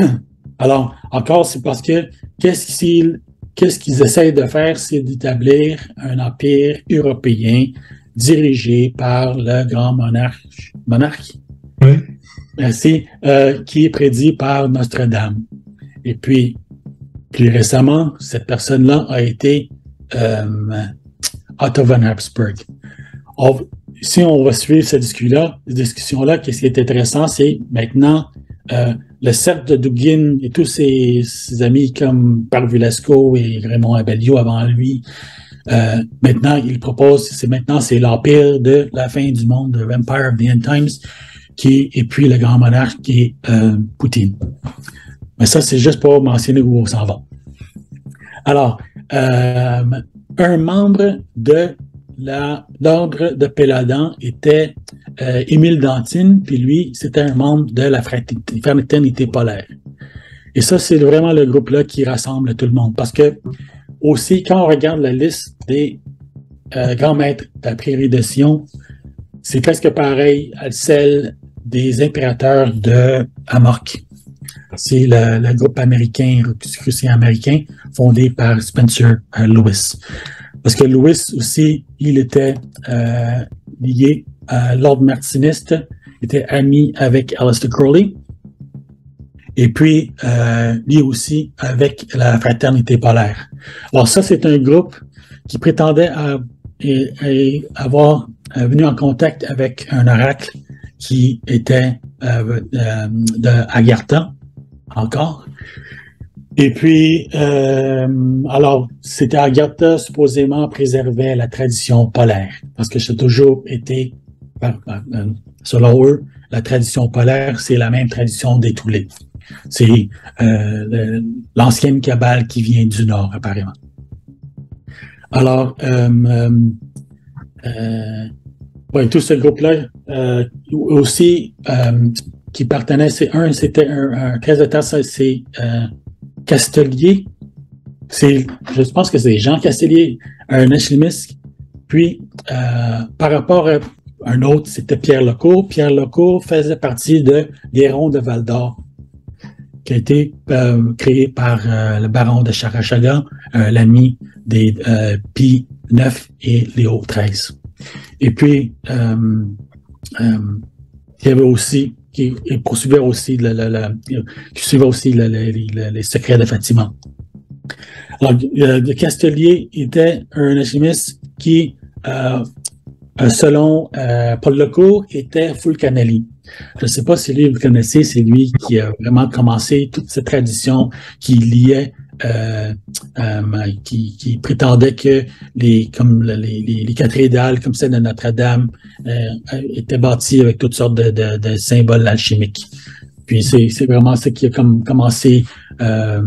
Alors, encore, c'est parce que qu'est-ce qu'ils qu'ils essayent de faire, c'est d'établir un empire européen dirigé par le grand monarque, monarque Oui. Merci, euh, qui est prédit par Notre-Dame. Et puis, plus récemment, cette personne-là a été euh, Otto von Habsburg. On- si on va suivre cette discussion-là, discussion-là, qu'est-ce qui est intéressant, c'est maintenant euh, le cercle de Dugin et tous ses, amis comme Parvulesco et Raymond Abellio avant lui. euh, maintenant, il propose, c'est maintenant, c'est l'empire de la fin du monde, the Empire of the End Times, qui et puis le grand monarque qui est euh, Poutine. Mais ça, c'est juste pour mentionner où on s'en va. Alors, euh, un membre de l'ordre de Péladan était euh, Émile Dantine, puis lui, c'était un membre de la fraternité, polaire. Et ça, c'est vraiment le groupe-là qui rassemble tout le monde. Parce que, aussi, quand on regarde la liste des euh, grands maîtres de la Sion, c'est presque pareil à celle des impérateurs de Amorque. C'est le, le groupe américain, russien-américain, fondé par Spencer euh, Lewis. Parce que Lewis aussi, il était euh, lié à l'ordre martiniste, était ami avec Aleister Crowley, et puis euh, lui aussi avec la fraternité polaire. Alors ça, c'est un groupe qui prétendait avoir euh, venu en contact avec un oracle qui était euh, euh, Agartha, encore. Et puis, euh, alors, c'était Agatha supposément préservait la tradition polaire, parce que a toujours été, euh, selon eux, la tradition polaire, c'est la même tradition des Toulés. C'est euh, l'ancienne cabale qui vient du nord, apparemment. Alors, euh, euh, euh, tout ce groupe-là euh, aussi euh, qui partenait, c'est un, c'était un, un très intéressant, c'est euh, Castelier. C'est, je pense que c'est Jean Castelier, un échimiste. Puis, euh, par rapport à un autre, c'était Pierre Lecourt. Pierre Lecourt faisait partie de l'Héron de Val d'Or, qui a été euh, créé par euh, le baron de Charachaga, euh, l'ami des euh, Pi IX et Léo XIII. Et puis, il y avait aussi, qui poursuivait aussi, le, le, le- qui suivait aussi le- le- le- les secrets de Fatima. Alors, de Castelier était un alchimiste qui, selon euh, Paul Lecourt, était Fulcanelli. Je ne sais pas si lui, vous le connaissez, c'est lui qui a vraiment commencé toute cette tradition qui liait, euh, euh, qui, qui prétendait que les, comme le- les, les, les cathédrales, comme celle de Notre-Dame, euh, étaient bâties avec toutes sortes de, de, de symboles alchimiques. Puis c'est vraiment ça qui a comme, commencé euh,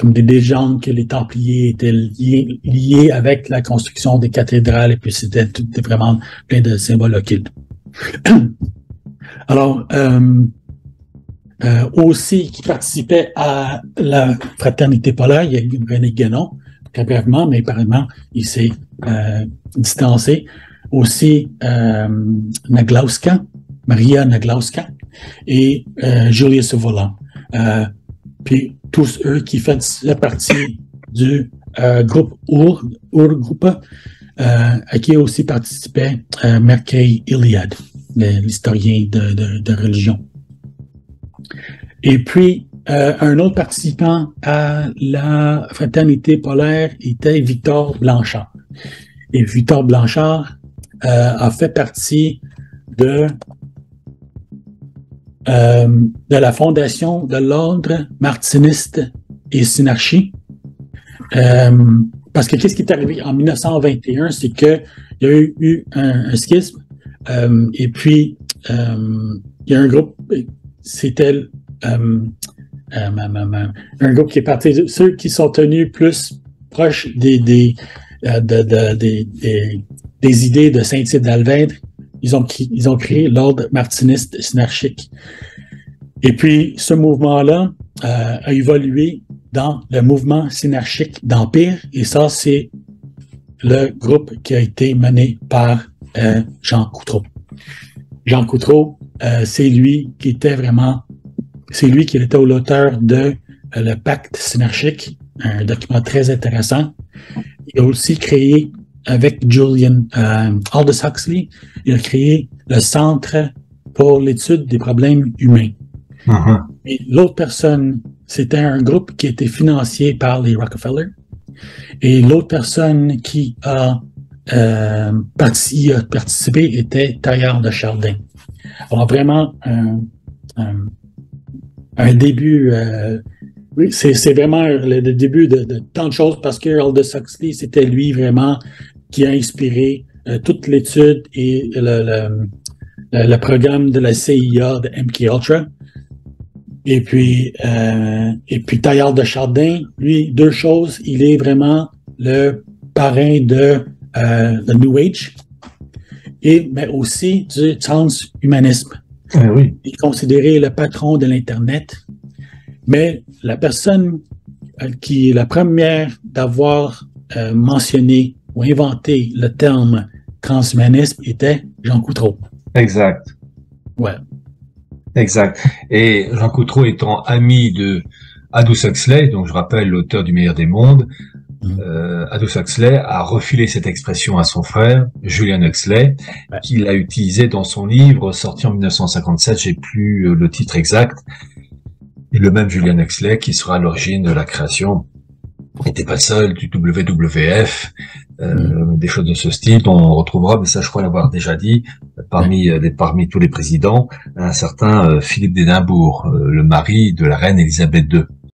comme des légendes que les Templiers étaient liés, avec la construction des cathédrales et puis c'était vraiment plein de symboles occultes. Alors, euh, euh, aussi qui participait à la fraternité polaire, il y a René Guénon, très brièvement, mais apparemment, il s'est euh, distancé. Aussi, euh, Naglauska, Maria Naglauska et euh, Julius Volant. Euh, puis tous eux qui faisaient partie du euh, groupe Ur, Ur groupe, euh, à qui aussi participait euh, Iliad, l'historien de, de, de religion. Et puis, euh, un autre participant à la fraternité polaire était Victor Blanchard. Et Victor Blanchard euh, a fait partie de euh, de la fondation de l'ordre martiniste et synarchie. Euh, parce que qu'est-ce qui est arrivé en 1921, c'est que il y a eu, eu un, schisme euh, et puis il y a un groupe, c'était un groupe qui est parti, ceux qui sont tenus plus proches des, des, de- de- des, des, des idées de Saint-Tite d'Alvèdre, ils ont, ils ont créé l'ordre martiniste synarchique. Et puis, ce mouvement-là euh, a évolué dans le mouvement synarchique d'Empire, et ça, c'est le groupe qui a été mené par euh, Jean Coutreau. Jean Coutreau, euh, c'est lui qui était vraiment c'est lui qui était l'auteur de Le Pacte synarchique, un document très intéressant. Il a aussi créé, avec Julian Aldous Huxley, il a créé le Centre pour l'étude des problèmes humains. Uh-huh. Et l'autre personne, c'était un groupe qui était financé par les Rockefeller. Et l'autre personne qui a, euh, parti, a participé était Taillard de Chardin. Alors vraiment un, un, un début. Euh, oui, c'est vraiment le, le début de, de, tant de choses parce que Aldous Huxley, c'était lui vraiment qui a inspiré euh, toute l'étude et le, le, le, programme de la CIA de MK Ultra. Et puis, euh, et puis Taillard de Chardin, lui, deux choses. Il est vraiment le parrain de euh, New Age et mais aussi du transhumanisme. Ah oui. Il est considéré le patron de l'Internet, mais la personne euh, qui est la première d'avoir euh, mentionné ou inventé le terme transhumanisme était Jean Coutreau. Exact. Ouais. Exact. Et Jean Coutreau étant ami de Aldous Huxley, donc je rappelle l'auteur du meilleur des mondes, euh, Aldous Huxley a refilé cette expression à son frère, Julian Huxley, Ouais. qui l'a utilisé dans son livre sorti en 1957, j'ai plus euh, le titre exact. Et le même Julian Huxley qui sera à l'origine de la création n'était pas seul du WWF, euh, des choses de ce style on retrouvera, mais ça je crois l'avoir déjà dit, parmi, euh, parmi tous les présidents, un certain euh, Philippe d'Édimbourg, le mari de la reine Elisabeth II.